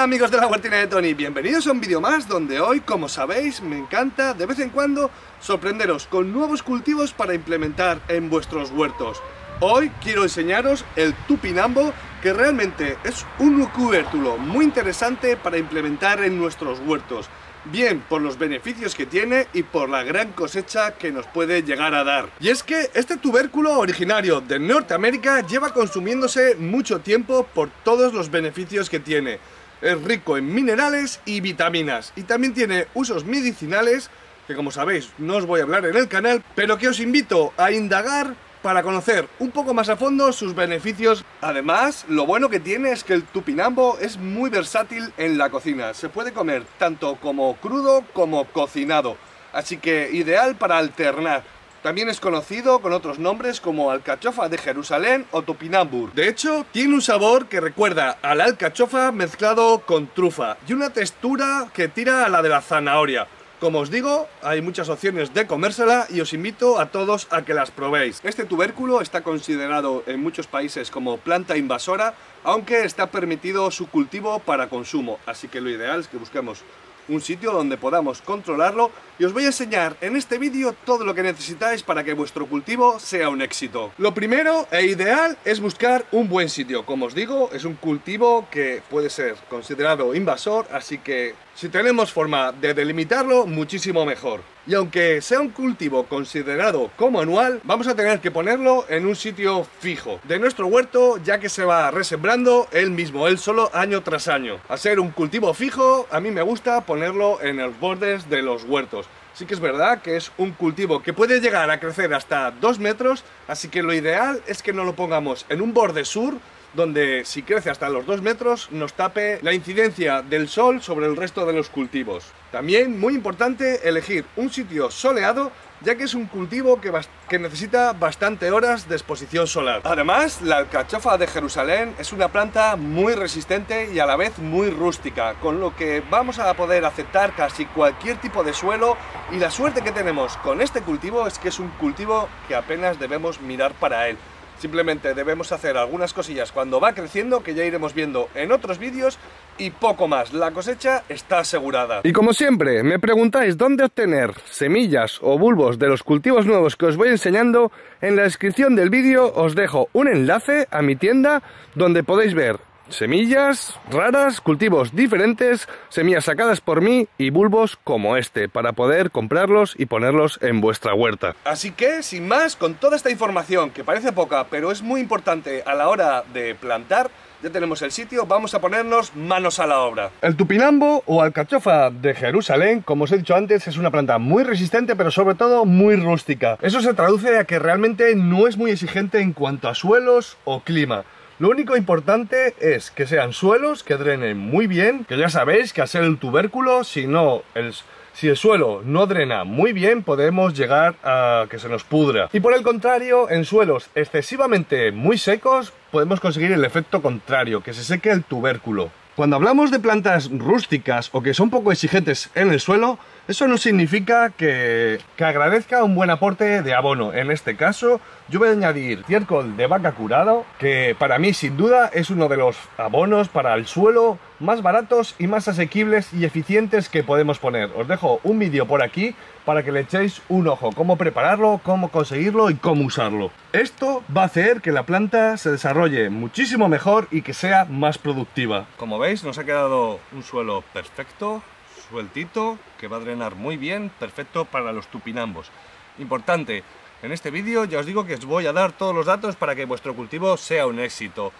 Amigos de la huertina de Tony, bienvenidos a un vídeo más donde hoy, como sabéis, me encanta de vez en cuando sorprenderos con nuevos cultivos para implementar en vuestros huertos. Hoy quiero enseñaros el tupinambo, que realmente es un cubértulo muy interesante para implementar en nuestros huertos. Bien por los beneficios que tiene y por la gran cosecha que nos puede llegar a dar. Y es que este tubérculo originario de Norteamérica lleva consumiéndose mucho tiempo por todos los beneficios que tiene. Es rico en minerales y vitaminas y también tiene usos medicinales que como sabéis no os voy a hablar en el canal, pero que os invito a indagar para conocer un poco más a fondo sus beneficios. Además, lo bueno que tiene es que el tupinambo es muy versátil en la cocina. Se puede comer tanto como crudo como cocinado. Así que ideal para alternar. También es conocido con otros nombres como alcachofa de Jerusalén o tupinambur. De hecho, tiene un sabor que recuerda a la alcachofa mezclado con trufa y una textura que tira a la de la zanahoria. Como os digo, hay muchas opciones de comérsela y os invito a todos a que las probéis. Este tubérculo está considerado en muchos países como planta invasora, aunque está permitido su cultivo para consumo, así que lo ideal es que busquemos un sitio donde podamos controlarlo y os voy a enseñar en este vídeo todo lo que necesitáis para que vuestro cultivo sea un éxito. Lo primero e ideal es buscar un buen sitio. Como os digo, es un cultivo que puede ser considerado invasor, así que si tenemos forma de delimitarlo, muchísimo mejor. Y aunque sea un cultivo considerado como anual, vamos a tener que ponerlo en un sitio fijo de nuestro huerto, ya que se va resembrando él mismo, él solo año tras año. A ser un cultivo fijo, a mí me gusta ponerlo en los bordes de los huertos. Sí que es verdad que es un cultivo que puede llegar a crecer hasta 2 metros, así que lo ideal es que no lo pongamos en un borde sur, donde si crece hasta los 2 metros nos tape la incidencia del sol sobre el resto de los cultivos. También muy importante elegir un sitio soleado ya que es un cultivo que, que, necesita bastante horas de exposición solar. Además, la alcachofa de Jerusalén es una planta muy resistente y a la vez muy rústica, con lo que vamos a poder aceptar casi cualquier tipo de suelo y la suerte que tenemos con este cultivo es que es un cultivo que apenas debemos mirar para él. Simplemente debemos hacer algunas cosillas cuando va creciendo que ya iremos viendo en otros vídeos y poco más. La cosecha está asegurada. Y como siempre, me preguntáis dónde obtener semillas o bulbos de los cultivos nuevos que os voy enseñando. En la descripción del vídeo os dejo un enlace a mi tienda donde podéis ver Semillas raras, cultivos diferentes, semillas sacadas por mí y bulbos como este para poder comprarlos y ponerlos en vuestra huerta. Así que, sin más, con toda esta información que parece poca pero es muy importante a la hora de plantar, ya tenemos el sitio, vamos a ponernos manos a la obra. El tupinambo o alcachofa de Jerusalén, como os he dicho antes, es una planta muy resistente, pero sobre todo muy rústica. Eso se traduce a que realmente no es muy exigente en cuanto a suelos o clima. Lo único importante es que sean suelos que drenen muy bien, que ya sabéis que al ser el tubérculo, si no el, si el suelo no drena muy bien, podemos llegar a que se nos pudra. Y por el contrario, en suelos excesivamente muy secos, podemos conseguir el efecto contrario, que se seque el tubérculo. Cuando hablamos de plantas rústicas o que son poco exigentes en el suelo, eso no significa que, agradezca un buen aporte de abono. En este caso, yo voy a añadir estiércol de vaca curado, que para mí sin duda es uno de los abonos para el suelo más baratos y más asequibles y eficientes que podemos poner. Os dejo un vídeo por aquí para que le echéis un ojo, cómo prepararlo, cómo conseguirlo y cómo usarlo. Esto va a hacer que la planta se desarrolle muchísimo mejor y que sea más productiva. Como veis, nos ha quedado un suelo perfecto, sueltito, que va a drenar muy bien, perfecto para los tupinambos. Importante, en este vídeo ya os digo que os voy a dar todos los datos para que vuestro cultivo sea un éxito.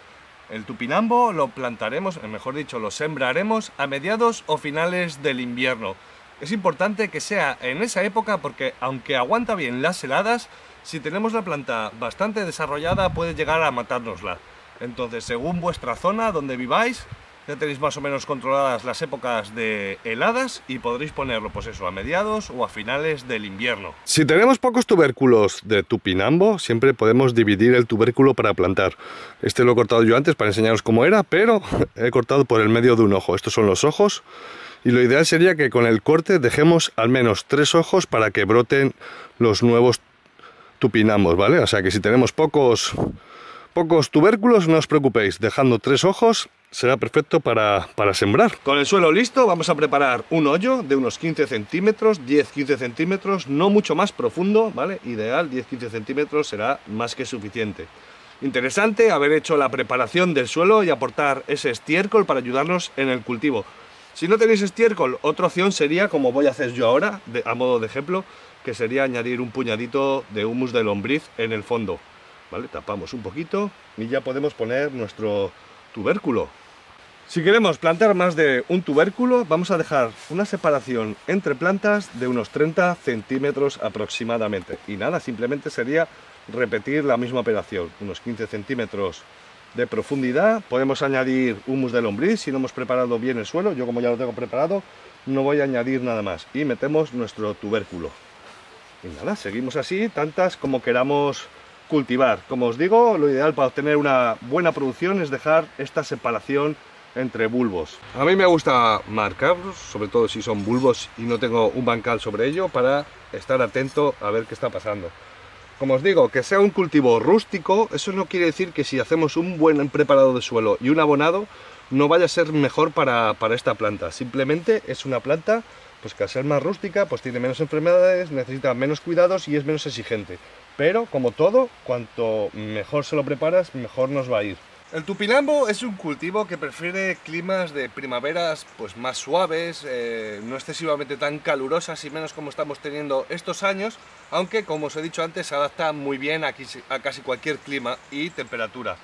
El tupinambo lo plantaremos, mejor dicho, lo sembraremos a mediados o finales del invierno. Es importante que sea en esa época porque aunque aguanta bien las heladas, si tenemos la planta bastante desarrollada puede llegar a matárnosla. Entonces, según vuestra zona donde viváis, ya tenéis más o menos controladas las épocas de heladas y podréis ponerlo pues eso a mediados o a finales del invierno. Si tenemos pocos tubérculos de tupinambo, siempre podemos dividir el tubérculo para plantar. Este lo he cortado yo antes para enseñaros cómo era, pero he cortado por el medio de un ojo. Estos son los ojos y lo ideal sería que con el corte dejemos al menos tres ojos para que broten los nuevos tupinambos, ¿vale? O sea que si tenemos pocos Pocos tubérculos, no os preocupéis, dejando tres ojos será perfecto para, para, sembrar. Con el suelo listo vamos a preparar un hoyo de unos 15 centímetros, 10-15 centímetros, no mucho más profundo, ¿vale? Ideal, 10-15 centímetros será más que suficiente. Interesante haber hecho la preparación del suelo y aportar ese estiércol para ayudarnos en el cultivo. Si no tenéis estiércol, otra opción sería, como voy a hacer yo ahora, a modo de ejemplo, que sería añadir un puñadito de humus de lombriz en el fondo. ¿Vale? Tapamos un poquito y ya podemos poner nuestro tubérculo. Si queremos plantar más de un tubérculo, vamos a dejar una separación entre plantas de unos 30 centímetros aproximadamente. Y nada, simplemente sería repetir la misma operación, unos 15 centímetros de profundidad, podemos añadir humus de lombriz si no hemos preparado bien el suelo, yo como ya lo tengo preparado, no voy a añadir nada más, y metemos nuestro tubérculo. Y nada, seguimos así, tantas como queramos cultivar. Como os digo, lo ideal para obtener una buena producción es dejar esta separación entre bulbos. A mí me gusta marcarlos, sobre todo si son bulbos y no tengo un bancal sobre ello, para estar atento a ver qué está pasando. Como os digo, que sea un cultivo rústico, eso no quiere decir que si hacemos un buen preparado de suelo y un abonado, no vaya a ser mejor para, esta planta. Simplemente es una planta pues que al ser más rústica, pues tiene menos enfermedades, necesita menos cuidados y es menos exigente. Pero, como todo, cuanto mejor se lo preparas, mejor nos va a ir. El tupinambo es un cultivo que prefiere climas de primaveras pues más suaves, eh, no excesivamente tan calurosas y menos como estamos teniendo estos años, aunque como os he dicho antes se adapta muy bien a, a casi cualquier clima y temperatura.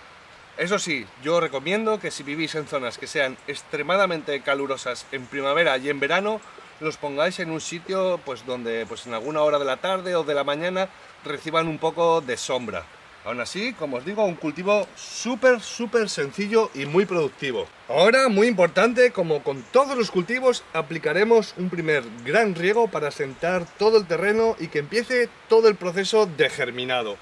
Eso sí, yo recomiendo que si vivís en zonas que sean extremadamente calurosas en primavera y en verano, los pongáis en un sitio pues donde pues en alguna hora de la tarde o de la mañana reciban un poco de sombra. Aún así, como os digo, un cultivo súper, súper sencillo y muy productivo. Ahora, muy importante, como con todos los cultivos, aplicaremos un primer gran riego para sentar todo el terreno y que empiece todo el proceso de germinado.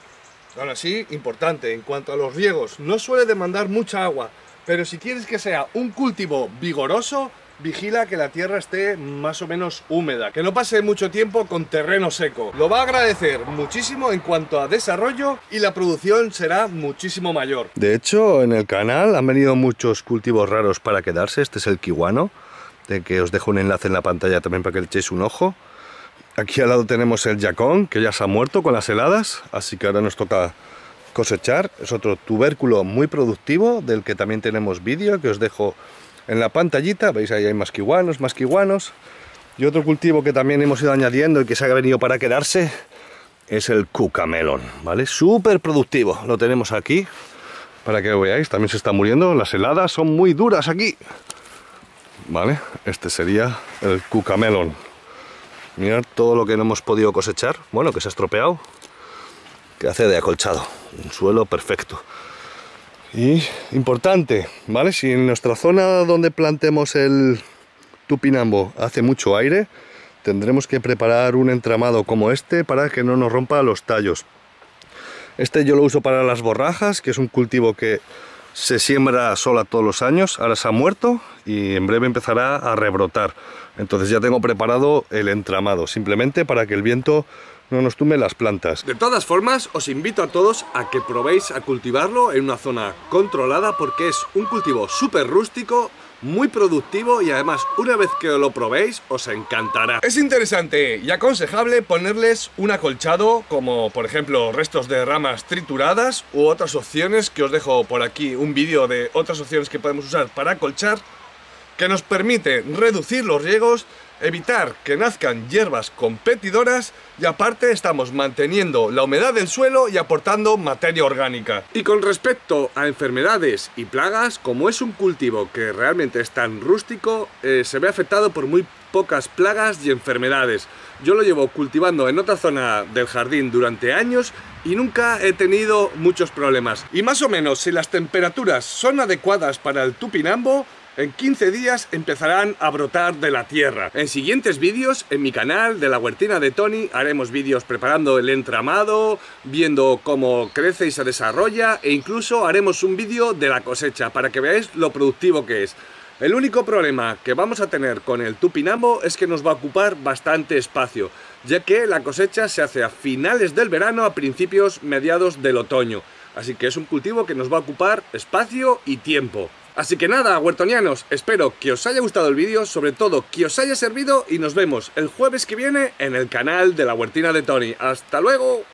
Aún así, importante, en cuanto a los riegos, no suele demandar mucha agua, pero si quieres que sea un cultivo vigoroso, vigila que la tierra esté más o menos húmeda, que no pase mucho tiempo con terreno seco. Lo va a agradecer muchísimo en cuanto a desarrollo y la producción será muchísimo mayor. De hecho, en el canal han venido muchos cultivos raros para quedarse. Este es el kiwano, de que os dejo un enlace en la pantalla también para que le echéis un ojo. Aquí al lado tenemos el yacón, que ya se ha muerto con las heladas, así que ahora nos toca cosechar. Es otro tubérculo muy productivo, del que también tenemos vídeo, que os dejo en la pantallita, veis ahí hay masquiguanos, masquiguanos. Y otro cultivo que también hemos ido añadiendo y que se ha venido para quedarse es el cucamelón, ¿vale? Súper productivo, lo tenemos aquí para que lo veáis, también se está muriendo, las heladas son muy duras aquí. ¿Vale? Este sería el cucamelón. Mirad todo lo que no hemos podido cosechar, bueno, que se ha estropeado, que hace de acolchado, un suelo perfecto. Y importante, ¿vale? Si en nuestra zona donde plantemos el tupinambo hace mucho aire, tendremos que preparar un entramado como este para que no nos rompa los tallos. Este yo lo uso para las borrajas, que es un cultivo que se siembra sola todos los años, ahora se ha muerto y en breve empezará a rebrotar. Entonces ya tengo preparado el entramado, simplemente para que el viento no nos tumbe las plantas. De todas formas, os invito a todos a que probéis a cultivarlo en una zona controlada porque es un cultivo súper rústico, muy productivo y además una vez que lo probéis os encantará. Es interesante y aconsejable ponerles un acolchado como por ejemplo restos de ramas trituradas u otras opciones que os dejo por aquí un vídeo de otras opciones que podemos usar para acolchar que nos permite reducir los riegos evitar que nazcan hierbas competidoras y aparte estamos manteniendo la humedad del suelo y aportando materia orgánica. Y con respecto a enfermedades y plagas, como es un cultivo que realmente es tan rústico, eh, se ve afectado por muy pocas plagas y enfermedades. Yo lo llevo cultivando en otra zona del jardín durante años y nunca he tenido muchos problemas. Y más o menos si las temperaturas son adecuadas para el tupinambo, en 15 días empezarán a brotar de la tierra. En siguientes vídeos, en mi canal de la huertina de Tony, haremos vídeos preparando el entramado, viendo cómo crece y se desarrolla, e incluso haremos un vídeo de la cosecha, para que veáis lo productivo que es. El único problema que vamos a tener con el tupinambo es que nos va a ocupar bastante espacio, ya que la cosecha se hace a finales del verano, a principios, mediados del otoño. Así que es un cultivo que nos va a ocupar espacio y tiempo. Así que nada, huertonianos, espero que os haya gustado el vídeo, sobre todo que os haya servido y nos vemos el jueves que viene en el canal de la Huertina de Tony. ¡Hasta luego!